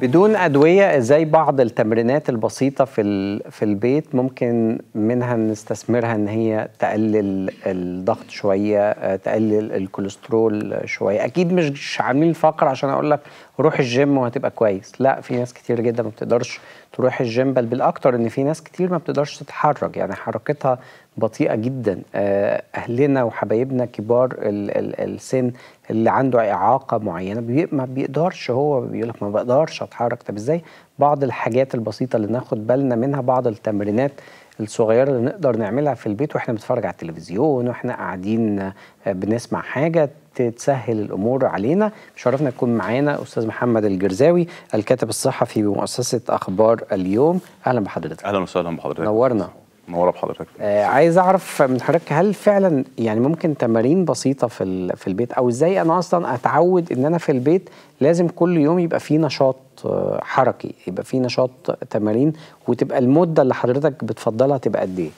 بدون أدوية إزاي بعض التمرينات البسيطة في في البيت ممكن منها نستثمرها إن هي تقلل الضغط شوية آه، تقلل الكوليسترول شوية. أكيد مش عاملين الفقرة عشان أقول لك روح الجيم وهتبقى كويس. لا في ناس كتير جدا ما بتقدرش تروح الجيم بل بالأكتر إن في ناس كتير ما بتقدرش تتحرك. يعني حركتها بطيئة جدا. آه، أهلنا وحبايبنا كبار ال ال السن اللي عنده إعاقة معينة بي ما بيقدرش هو بيقول لك ما بقدرش أتحرك. طب إزاي؟ بعض الحاجات البسيطة اللي ناخد بالنا منها بعض التمرينات الصغيرة اللي نقدر نعملها في البيت وإحنا بنتفرج على التلفزيون وإحنا قاعدين آه، بنسمع حاجة تسهل الأمور علينا. شرفنا يكون معانا أستاذ محمد الجرزاوي الكاتب الصحفي بمؤسسة أخبار اليوم. أهلا بحضرتك. أهلا وسهلا بحضرتك. نورنا. منوره بحضرتك آه عايز أعرف من حضرتك هل فعلا يعني ممكن تمارين بسيطة في ال- في البيت أو إزاي أنا أصلا أتعود إن أنا في البيت لازم كل يوم يبقى فيه نشاط آه، حركي يبقى فيه نشاط تمارين وتبقى المدة اللي حضرتك بتفضلها تبقى قد إيه؟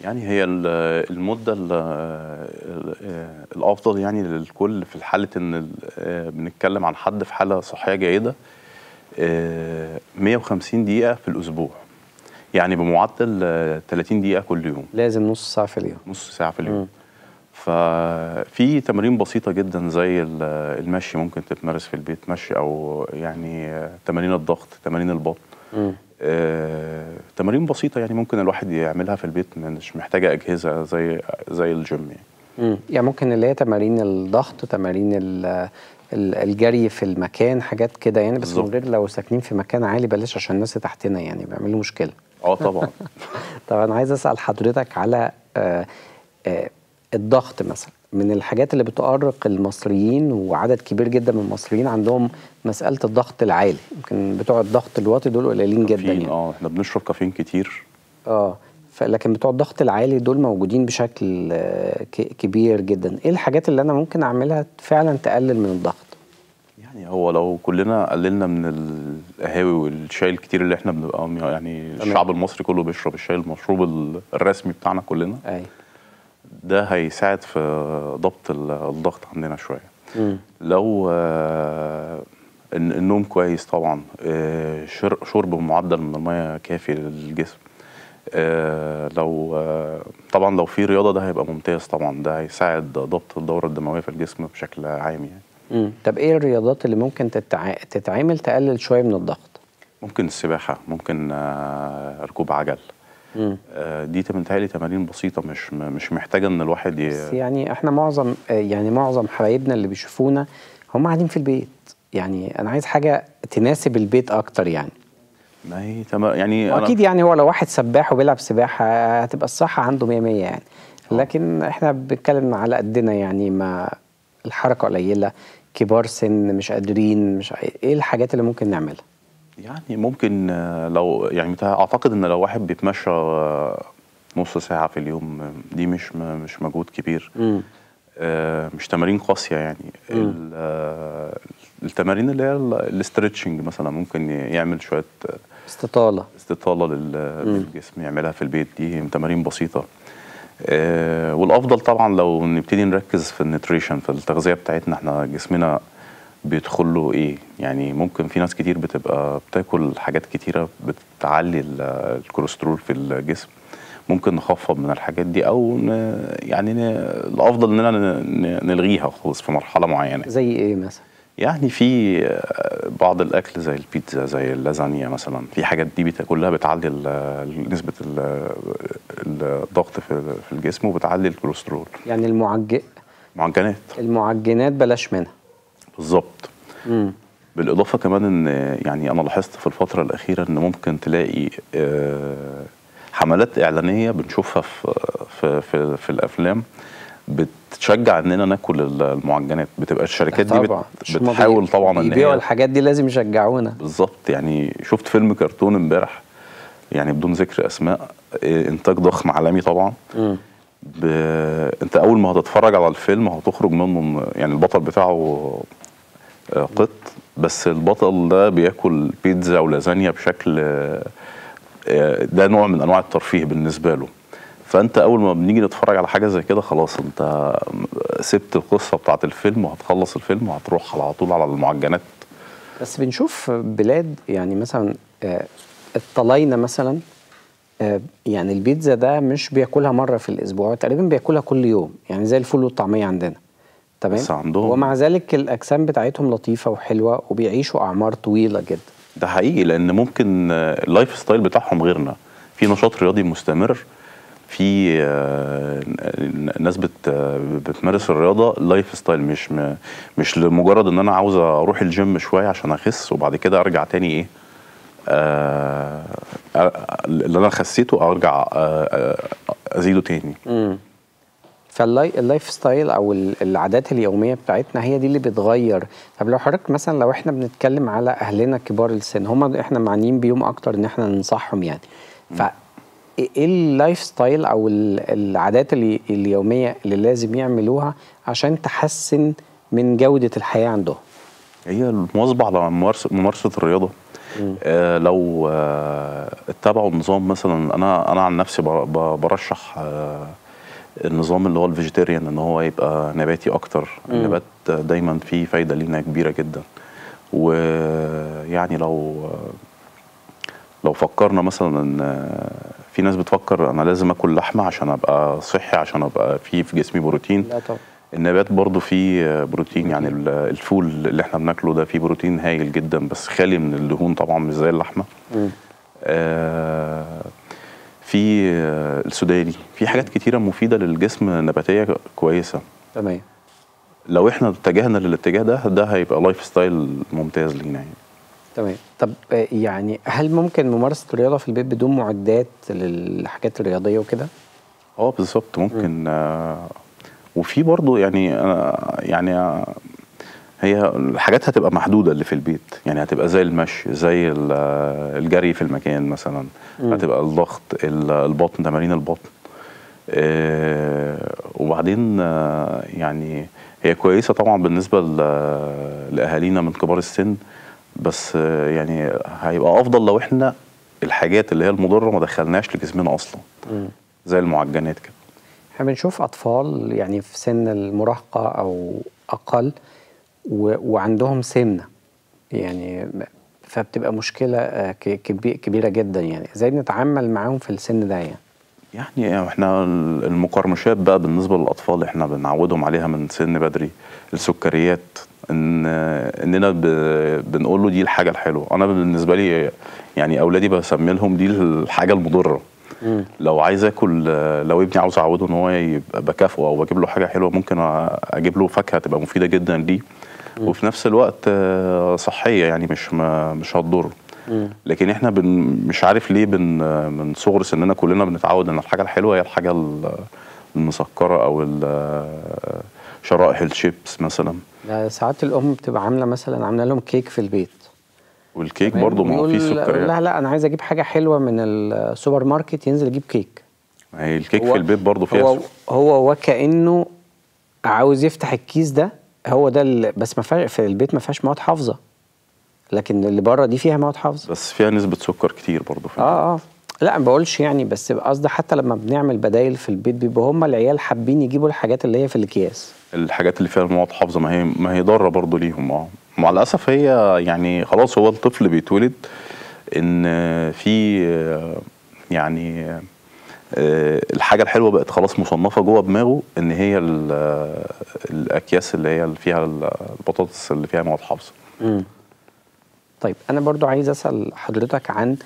يعني هي ال- المدة ال- ال- الأفضل يعني للكل في حاله إن آه، بنتكلم عن حد في حالة صحية جيدة آه، 150 دقيقة في الأسبوع يعني بمعدل آه، 30 دقيقة كل يوم لازم نص ساعة في اليوم نص ساعة في اليوم مم. ففي تمارين بسيطة جدا زي ال- المشي ممكن تتمارس في البيت مشي أو يعني آه، تمارين الضغط تمارين البطن. آه، تمارين بسيطة يعني ممكن الواحد يعملها في البيت مش محتاجة أجهزة زي زي الجيم يعني. مم. يعني ممكن اللي هي تمارين الضغط تمارين ال- ال- الجري في المكان حاجات كده يعني بس من. غير لو ساكنين في مكان عالي بلاش عشان الناس تحتنا يعني بيعملوا مشكلة آه طبعا. طب أنا عايز أسأل حضرتك على آه، آه، الضغط مثلا. من الحاجات اللي بتؤرق المصريين وعدد كبير جدا من المصريين عندهم مسألة الضغط العالي. يمكن بتوع الضغط الواطي دول قليلين جدا يعني. آه إحنا بنشرب كافيين كتير. آه لكن بتوع الضغط العالي دول موجودين بشكل آه، كبير جدا. إيه الحاجات اللي أنا ممكن أعملها فعلا تقلل من الضغط؟ يعني هو لو كلنا قللنا من القهاوي والشاي الكتير اللي إحنا بنبقى يعني الشعب المصري كله بيشرب الشاي المشروب ال- الرسمي بتاعنا كلنا أي. ده هيساعد في ضبط ال- الضغط عندنا شوية. مم. لو آه، الن- النوم كويس طبعا آه، شر- شرب بمعدل من المية كافي للجسم آه، لو طبعا لو في رياضة ده هيبقى ممتاز طبعا ده هيساعد ضبط الدورة الدموية في الجسم بشكل عام يعني. مم. طب إيه الرياضات اللي ممكن تتع... تتعمل تقلل شوية من الضغط؟ ممكن السباحة ممكن آه، ركوب عجل. مم. آه، دي متهيألي تمارين بسيطة مش م- مش محتاجة إن الواحد ي... بس يعني إحنا معظم آه، يعني معظم حبايبنا اللي بيشوفونا هم قاعدين في البيت. يعني أنا عايز حاجة تناسب البيت أكتر يعني. ما هي تمام يعني أنا- وأكيد يعني هو لو واحد سباح وبيلعب سباحة هتبقى الصحة عنده 100 100 يعني. لكن إحنا بنتكلم على قدنا يعني ما الحركة قليلة كبار سن مش قادرين مش إيه الحاجات اللي ممكن نعملها؟ يعني ممكن آه، لو يعني أعتقد إن لو واحد بيتمشى آه، نص ساعة في اليوم آه، دي مش م- مش مجهود كبير. آه، مش تمارين قاسية يعني. ال- التمارين اللي هي ال- الاسترتشنج مثلا ممكن يعمل شوية استطالة. استطالة لل- للجسم يعملها في البيت. دي تمارين بسيطة. والأفضل طبعا لو نبتدي نركز في ال nutrition في التغذية بتاعتنا إحنا جسمنا بيدخل له إيه؟ يعني ممكن في ناس كتير بتبقى بتاكل حاجات كتيرة بتعلي ال- الكوليسترول في الجسم. ممكن نخفض من الحاجات دي أو ن يعني ن الأفضل إننا نلغيها خالص في مرحلة معينة. زي إيه مثلا؟ يعني في آه، بعض الأكل زي البيتزا زي اللازانيا مثلا في حاجات دي بت- كلها بتعلي نسبة ال- الضغط في الجسم وبتعلي الكوليسترول. يعني المعج... معجنات. المعجنات بلاش منها. بالظبط. بالإضافة كمان إن يعني أنا لاحظت في الفترة الأخيرة إن ممكن تلاقي آه، حملات إعلانية بنشوفها في في في, في الافلام بتشجع اننا ناكل ال- المعجنات. بتبقى الشركات دي بت بتحاول طبعا إن هي الحاجات دي لازم يشجعونا. بالظبط. يعني شفت فيلم كرتون امبارح يعني بدون ذكر أسماء إيه، إنتاج ضخم عالمي طبعا. امم ب... أنت أول ما هتتفرج على الفيلم هتخرج منه يعني البطل بتاعه آه، قط. بس البطل ده بياكل بيتزا ولازانيا بشكل آه، آه، ده نوع من أنواع الترفيه بالنسبة له. فأنت أول ما بنيجي نتفرج على حاجة زي كده خلاص أنت سبت القصة بتاعت الفيلم وهتخلص الفيلم وهتروح على طول على المعجنات. بس بنشوف بلاد يعني مثلا آه، الطلاينة مثلا آه، يعني البيتزا ده مش بياكلها مرة في الأسبوع تقريبا بياكلها كل يوم يعني زي الفول والطعمية عندنا. تمام؟ بس عندهم- ومع ذلك الأجسام بتاعتهم لطيفة وحلوة وبيعيشوا أعمار طويلة جدا. ده حقيقي لأن ممكن آه، ال lifestyle بتاعهم غيرنا. في نشاط رياضي مستمر في آه، ناس بت بتمارس الرياضة lifestyle مش مش لمجرد إن أنا عاوز أروح الجيم شوية عشان أخس وبعد كده أرجع تاني إيه آه، اللي أنا خسيته أرجع آه، أزيده تاني. فال lifestyle أو ال- العادات اليومية بتاعتنا هي دي اللي بتغير. طب لو حضرتك مثلا لو إحنا بنتكلم على أهلنا كبار السن هم إحنا معنيين بيهم أكتر إن إحنا ننصحهم يعني. ف إيه ال lifestyle أو ال- العادات اليومية اللي لازم يعملوها عشان تحسن من جودة الحياة عندهم؟ هي المواظبة على ممارسة الرياضة. آه لو آه اتبعوا النظام مثلا أنا أنا عن نفسي برشح آه النظام اللي هو الفيجيتيريان إن هو يبقى نباتي أكتر. النبات دايما فيه فايدة لينا كبيرة جدا. ويعني لو لو فكرنا مثلا إن في ناس بتفكر أنا لازم آكل لحمة عشان أبقى صحي عشان أبقى في في جسمي بروتين. لا طبعا. النبات برضو فيه بروتين يعني ال- الفول اللي إحنا بناكله ده فيه بروتين هايل جدا بس خالي من الدهون طبعا مش زي اللحمة. آه في آه، السوداني. في حاجات كتيرة مفيدة للجسم نباتية كويسة. تمام. لو إحنا اتجهنا للاتجاه ده ده هيبقى lifestyle ممتاز لينا يعني. تمام. طب آه، يعني هل ممكن ممارسة الرياضة في البيت بدون معدات للحاجات الرياضية وكده؟ آه بالظبط ممكن آه وفي برضو يعني أنا يعني آه، هي الحاجات هتبقى محدودة اللي في البيت. يعني هتبقى زي المشي زي آه، الجري في المكان مثلا. هتبقى الضغط ال- البطن تمارين البطن. آه وبعدين آه يعني هي كويسة طبعا بالنسبة ل- لأهالينا من كبار السن. بس يعني هيبقى أفضل لو إحنا الحاجات اللي هي المضرة ما دخلناش لجسمنا أصلا. زي المعجنات كده. إحنا بنشوف أطفال يعني في سن المراهقة أو أقل و... وعندهم سمنة. يعني فبتبقى مشكلة آه، كبيرة جدا يعني. إزاي نتعامل معاهم في السن ده يعني؟ يعني إحنا المقرمشات بقى بالنسبة للأطفال إحنا بنعودهم عليها من سن بدري. السكريات إن إننا. بنقول له دي الحاجة الحلوة. أنا بالنسبة لي يعني أولادي بسمي لهم دي الحاجة المضرة. لو عايز آكل لو ابني عاوز أعوده إن هو يبقى بكافئه أو بجيب له حاجة حلوة ممكن أجيب له فاكهة تبقى مفيدة جدا ليه. وفي نفس الوقت آه، صحية يعني مش ما مش هتضر. لكن إحنا بن مش عارف ليه بن من صغر سننا كلنا بنتعود إن الحاجة الحلوة هي الحاجة ال- المسكرة أو شرائح الشيبس مثلا. ساعات الأم بتبقى عاملة مثلا عاملة لهم كيك في البيت. والكيك؟ برضه ما هو فيه سكريات لا لا أنا عايز أجيب حاجة حلوة من السوبر ماركت ينزل يجيب كيك ما هي الكيك في البيت برضه فيها هو. هو وكأنه عاوز يفتح الكيس ده هو ده بس ما في البيت ما فيهاش مواد حافظة. لكن اللي بره دي فيها مواد حافظة. بس فيها نسبة سكر كتير برضه آه آه. لا ما بقولش يعني بس قصدي حتى لما بنعمل بدايل في البيت بيبقوا هم العيال حابين يجيبوا الحاجات اللي هي في الأكياس. الحاجات اللي فيها المواد حافظة ما هي ما هي ضارة برضه ليهم آه. مع الأسف هي يعني خلاص هو الطفل بيتولد إن في يعني آه، الحاجة الحلوة بقت خلاص مصنفة جوه دماغه إن هي آه، الأكياس اللي هي اللي فيها ال- البطاطس اللي فيها مواد حافظة. طيب أنا برضو عايز أسأل حضرتك عن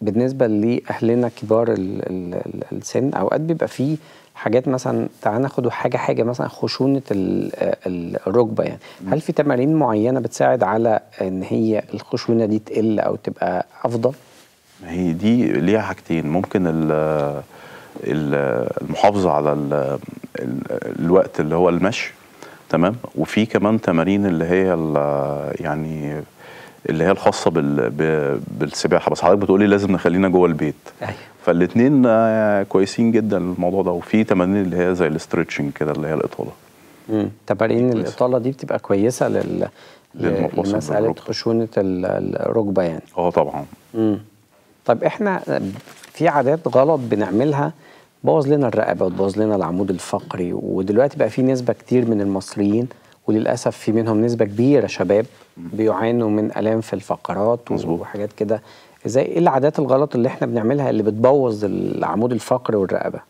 بالنسبة لأهلنا كبار ال ال ال السن أوقات بيبقى فيه حاجات مثلا تعال ناخد حاجة حاجة مثلا خشونة ال- ال- الركبة يعني. هل في تمارين معينة بتساعد على إن هي الخشونة دي تقل أو تبقى أفضل؟ هي دي ليها حاجتين. ممكن ال ال- المحافظة على ال ال الوقت اللي هو المشي تمام؟ وفي كمان تمارين اللي هي يعني اللي هي الخاصة بال ب- بالسباحة بس حضرتك بتقولي لازم نخلينا جوه البيت أيوة. فالاتنين آه، كويسين جدا الموضوع ده وفي تمارين اللي هي زي الاسترتشنج كده اللي هي الإطالة مم. تمارين. الإطالة دي بتبقى كويسة لل لمسألة. خشونة ال- الركبة يعني آه طبعا مم. طيب إحنا في عادات غلط بنعملها بوظ لنا الرقبة وتبوظ لنا العمود الفقري ودلوقتي بقى في نسبة كتير من المصريين وللأسف في منهم نسبة كبيرة شباب بيعانوا من ألام في الفقرات مظبوط. وحاجات كده. إزاي؟ إيه العادات الغلط اللي إحنا بنعملها اللي بتبوظ العمود الفقري والرقبة؟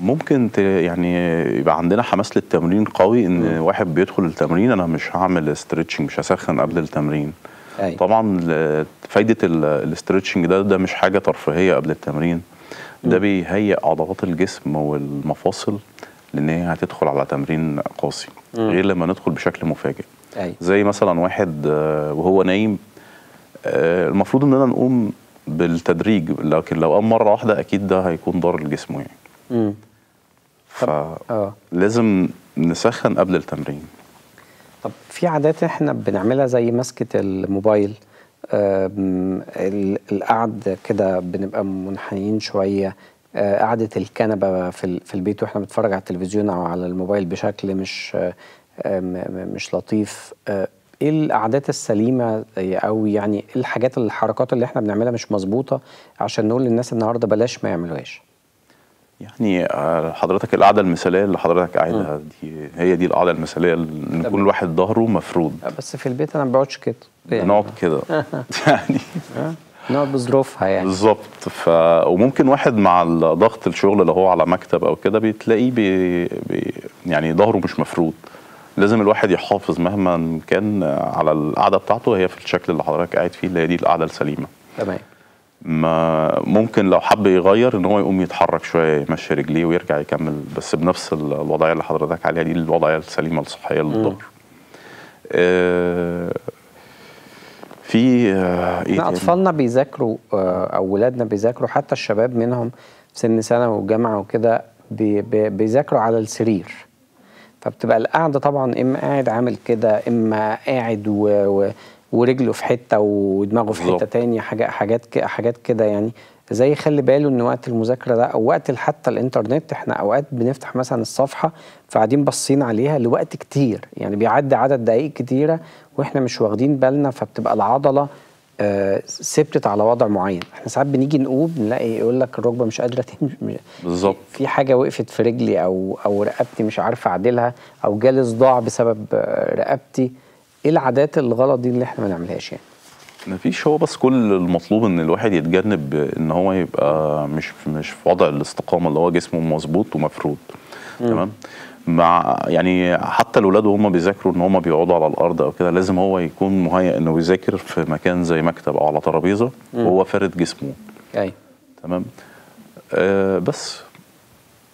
ممكن ت... يعني يبقى عندنا حماس للتمرين قوي إن واحد بيدخل التمرين أنا مش هعمل استرتشنج مش هسخن قبل التمرين. أي. طبعا ل- فايدة الاسترتشنج ده ده مش حاجة ترفيهية قبل التمرين. ده بيهيئ عضلات الجسم والمفاصل لأن هي هتدخل على تمرين قاسي غير لما ندخل بشكل مفاجئ. أي. زي مثلا واحد آه، وهو نايم آه، المفروض إننا نقوم بالتدريج لكن لو قام مرة واحدة أكيد ده هيكون ضار لجسمه يعني. امم فلازم نسخن قبل التمرين. طب في عادات إحنا بنعملها زي مسكة الموبايل القعد كده بنبقى منحنيين شوية آه، قعدة الكنبة في في البيت وإحنا بنتفرج على التلفزيون أو على الموبايل بشكل مش آه، مش لطيف. آه، إيه العادات السليمة أو يعني الحاجات الحركات اللي إحنا بنعملها مش مظبوطة عشان نقول للناس النهارده بلاش ما يعملوهاش؟ يعني حضرتك القعدة المثالية اللي حضرتك قاعدها دي هي دي القعدة المثالية إن كل واحد ظهره مفرود آه، بس في البيت أنا ما بقعدش كده. يعني. نقعد كده. يعني نقعد بظروفها يعني. بالظبط. ف وممكن واحد مع ضغط الشغل اللي هو على مكتب أو كده بتلاقيه بي... بي... يعني ظهره مش مفرود لازم الواحد يحافظ مهما كان على القعدة بتاعته هي في الشكل اللي حضرتك قاعد فيه اللي هي دي القعدة السليمة. تمام. ما ممكن لو حب يغير إن هو يقوم يتحرك شوية يمشي رجليه ويرجع يكمل بس بنفس ال- الوضعية اللي حضرتك عليها دي الوضعية السليمة الصحية للظهر. في آه، إيه إحنا؟ أطفالنا بيذاكروا آه، أو ولادنا بيذاكروا حتى الشباب منهم في سن ثانوي وجامعة وكده بي بي بيذاكروا على السرير فبتبقى القعدة طبعا إما قاعد عامل كده إما قاعد و و ورجله في حتة ودماغه في حتة. تانية حاجات حاجات حاجات كده يعني. زي يخلي باله إن وقت المذاكرة ده أو وقت حتى الإنترنت إحنا أوقات بنفتح مثلا الصفحة فقاعدين باصين عليها لوقت كتير. يعني بيعدي عدد دقائق كتيرة وإحنا مش واخدين بالنا فبتبقى العضلة آه، ثبتت على وضع معين. إحنا ساعات بنيجي نقوم نلاقي يقول لك الركبة مش قادرة تمشي. بالظبط. في حاجة وقفت في رجلي أو أو رقبتي مش عارفة أعدلها أو جالي صداع بسبب آه، رقبتي. إيه العادات الغلط دي اللي إحنا ما نعملهاش يعني؟ مفيش هو بس كل المطلوب إن الواحد يتجنب إن هو يبقى مش مش في وضع الاستقامة اللي هو جسمه مظبوط ومفرود تمام؟ مع يعني حتى الأولاد وهم بيذاكروا إن هم بيقعدوا على الأرض أو كده لازم هو يكون مهيئ إنه يذاكر في مكان زي مكتب أو على ترابيزة وهو فارد جسمه. أيوه تمام؟ آه بس.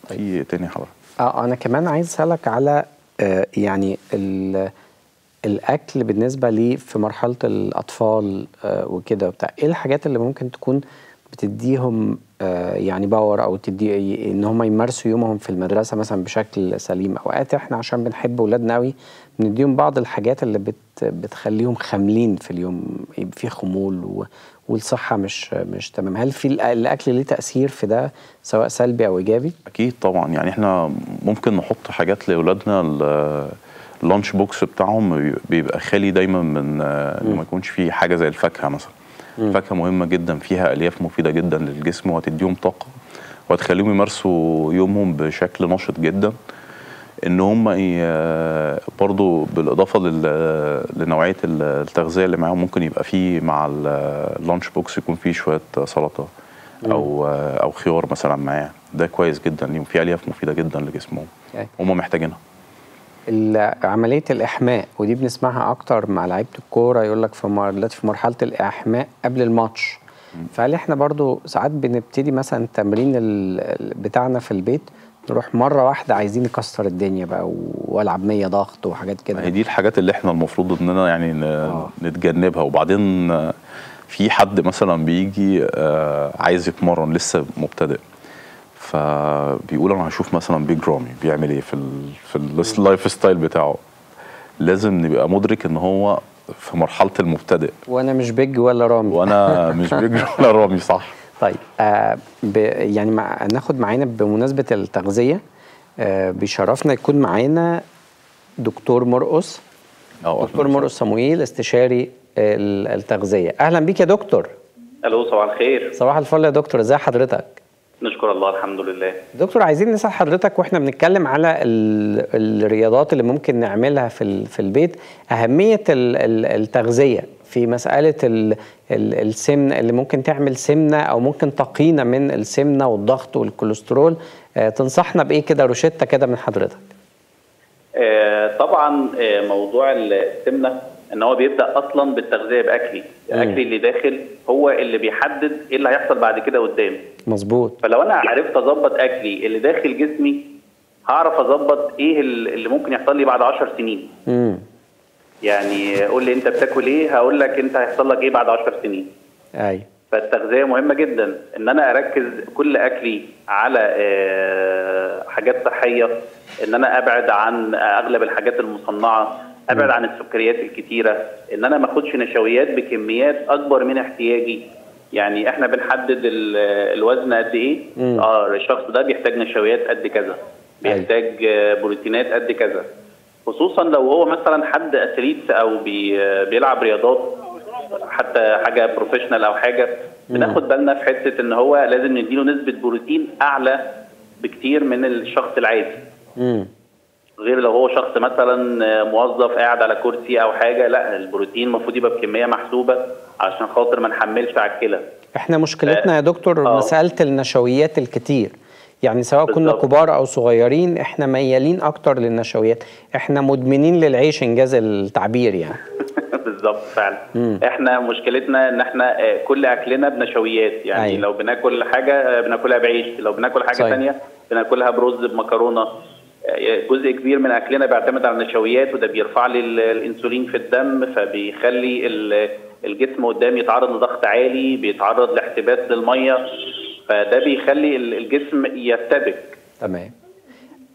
في إيه تاني حضرتك آه أنا كمان عايز أسألك على آه يعني ال- الأكل بالنسبة لي في مرحلة الأطفال آه وكده وبتاع إيه الحاجات اللي ممكن تكون بتديهم آه يعني باور أو تدي إن هم يمارسوا يومهم في المدرسة مثلا بشكل سليم؟ أوقات إحنا عشان بنحب اولادنا قوي بنديهم بعض الحاجات اللي بت بتخليهم خاملين في اليوم يبقى في خمول والصحة مش مش تمام. هل في الأكل ليه تأثير في ده سواء سلبي أو إيجابي؟ أكيد طبعا. يعني إحنا ممكن نحط حاجات لاولادنا اللانش بوكس بتاعهم بيبقى خالي دايما من آه، انه ما يكونش فيه حاجة زي الفاكهة مثلا. الفاكهه مهمة جدا فيها ألياف مفيدة جدا للجسم وهتديهم طاقة وهتخليهم يمارسوا يومهم بشكل نشط جدا. إن هم ي- برضو بالإضافة لل- لنوعية ال- التغذية اللي معاهم ممكن يبقى فيه مع ال- اللانش بوكس يكون فيه شوية سلطة أو أو خيار مثلا معاه. ده كويس جدا ليهم فيه ألياف مفيدة جدا لجسمهم. هم محتاجينها. عملية الإحماء ودي بنسمعها أكتر مع لعيبة الكورة يقول لك في مر- دلوقتي في مرحلة الإحماء قبل الماتش. فهل إحنا برضو ساعات بنبتدي مثلا التمرين ال- ال- بتاعنا في البيت نروح مرة واحدة عايزين نكسر الدنيا بقى وألعب 100 ضغط وحاجات هي كده دي الحاجات اللي إحنا المفروض اننا يعني آه. نتجنبها. وبعدين في حد مثلا بيجي آه، عايز يتمرن لسه مبتدئ. فبيقول أنا هشوف مثلا بيج رامي بيعمل إيه في ال في ال lifestyle بتاعه. لازم نبقى مدرك إن هو في مرحلة المبتدئ. وأنا مش بيج ولا رامي وأنا مش بيج ولا رامي صح. طيب آه ب يعني مع ناخد معانا بمناسبة التغذية آه بيشرفنا يكون معانا دكتور مرقص. أو دكتور مرقص صمويل استشاري ال- التغذية. أهلا بيك يا دكتور. ألو صباح الخير. صباح الفل يا دكتور ازي حضرتك؟ نشكر الله الحمد لله. دكتور عايزين نسأل حضرتك وإحنا بنتكلم على ال- الرياضات اللي ممكن نعملها في في البيت. أهمية ال- ال- التغذية في مسألة ال- ال- السمن اللي ممكن تعمل سمنة أو ممكن تقينا من السمنة والضغط والكوليسترول. آه، تنصحنا بإيه كده؟ روشتة كده من حضرتك. آه، طبعا آه، موضوع السمنة إن هو بيبدأ أصلا بالتغذية باكلي اكلي اللي داخل هو اللي بيحدد إيه اللي هيحصل بعد كده قدام. مظبوط. فلو أنا عرفت أظبط أكلي اللي داخل جسمي هعرف أظبط إيه اللي ممكن يحصل لي بعد 10 سنين. امم يعني قول لي أنت بتاكل إيه هقول لك أنت هيحصل لك إيه بعد 10 سنين. أيوه فالتغذية مهمة جدا. إن أنا أركز كل أكلي على آه، حاجات صحية إن أنا أبعد عن أغلب الحاجات المصنعة أبعد عن السكريات الكتيرة إن أنا ما أخدش نشويات بكميات أكبر من احتياجي. يعني إحنا بنحدد ال- الوزن قد إيه. آه الشخص ده بيحتاج نشويات قد كذا بيحتاج آه، بروتينات قد كذا. خصوصا لو هو مثلا حد اثليت أو بي بيلعب رياضات حتى حاجة بروفيشنال أو حاجة بناخد بالنا في حتة إن هو لازم نديله نسبة بروتين أعلى بكتير من الشخص العادي. غير لو هو شخص مثلا موظف قاعد على كرسي أو حاجة لا البروتين المفروض يبقى بكمية محسوبة عشان خاطر ما نحملش على الكلى إحنا مشكلتنا يا دكتور آه. مسألة النشويات الكتير يعني سواء كنا بالظبط. كبار أو صغيرين إحنا ميالين أكتر للنشويات إحنا مدمنين للعيش إنجاز التعبير يعني بالظبط فعلا إحنا مشكلتنا إن إحنا آه، كل أكلنا بنشويات يعني أيوة. أيوة. لو بناكل حاجة آه، بناكلها بعيش لو بناكل حاجة صحيح. ثانية بناكلها برز بمكرونة جزء كبير من أكلنا بيعتمد على النشويات وده بيرفع لي ال- الإنسولين في الدم فبيخلي ال- الجسم قدام يتعرض لضغط عالي بيتعرض لاحتباس للمية فده بيخلي ال- الجسم يرتبك. تمام.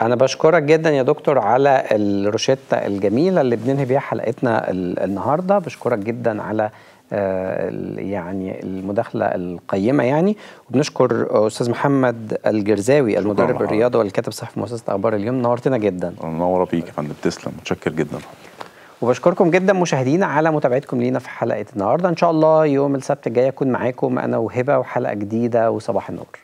أنا بشكرك جدا يا دكتور على الروشتة الجميلة اللي بننهي بيها حلقتنا ال- النهاردة. بشكرك جدا على يعني المداخلة القيمة يعني. وبنشكر أستاذ محمد الجرزاوي المدرب. الرياضي والكاتب صحفي مؤسسة أخبار اليوم. نورتنا جدا. منورة بيك يا فندم. تسلم. متشكر جدا وبشكركم جدا مشاهدينا على متابعتكم لينا في حلقة النهاردة. إن شاء الله يوم السبت الجاي أكون معاكم أنا وهبة وحلقة جديدة وصباح النور.